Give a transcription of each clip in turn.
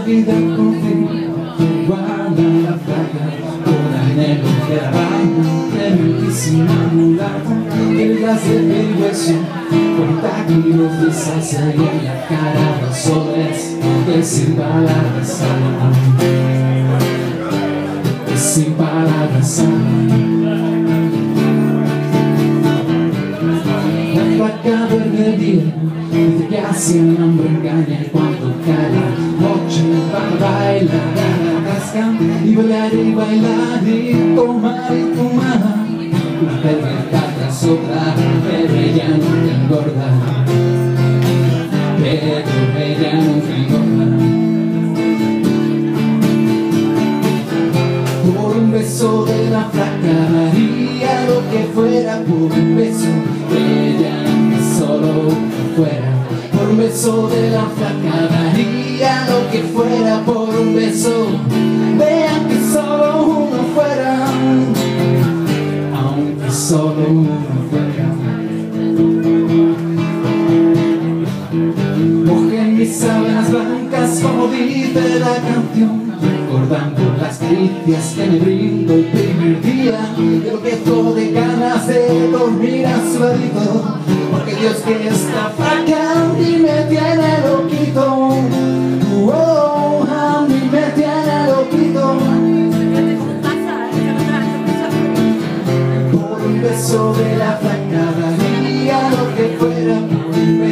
vida contigo Guarda a faca Toda negra que era Tremendísima mulata Ella se envergonzó assim. Cuenta que yo fui salsa Y en la cara los sobres Y sin palabras Y sin palabras La flaca verde día Dice que así un hombre engaña Y bailar y bailar Y tomar y tomar Una perverta tras otra Pero ella nunca engorda. Pero ella nunca engorda. Por un beso de la flaca daría lo que fuera por un beso de ella solo fuera. Por un beso de la flaca daría lo que fuera por Recordando las caricias que me brindo el primer día. Y lo que todo de ganas de dormir a su Porque Dios que está a mí me tiene loquito. Oh, a mí me tiene loquito. Por un beso de la flaca daría lo que fuera Por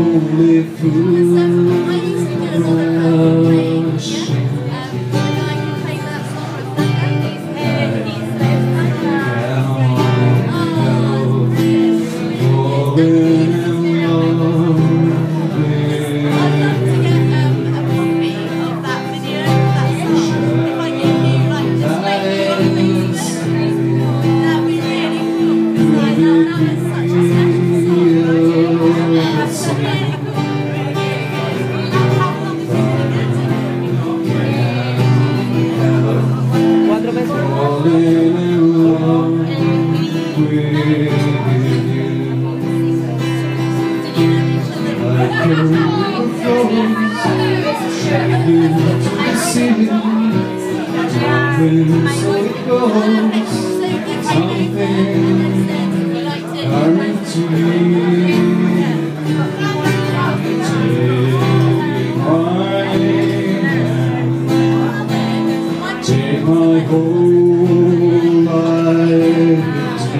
only fools around. Something I read to you.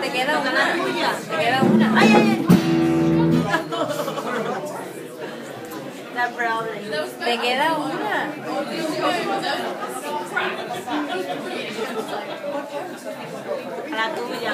te queda una. Te queda una. Ay, ay, ay. That brownie. Te queda una. La tuya.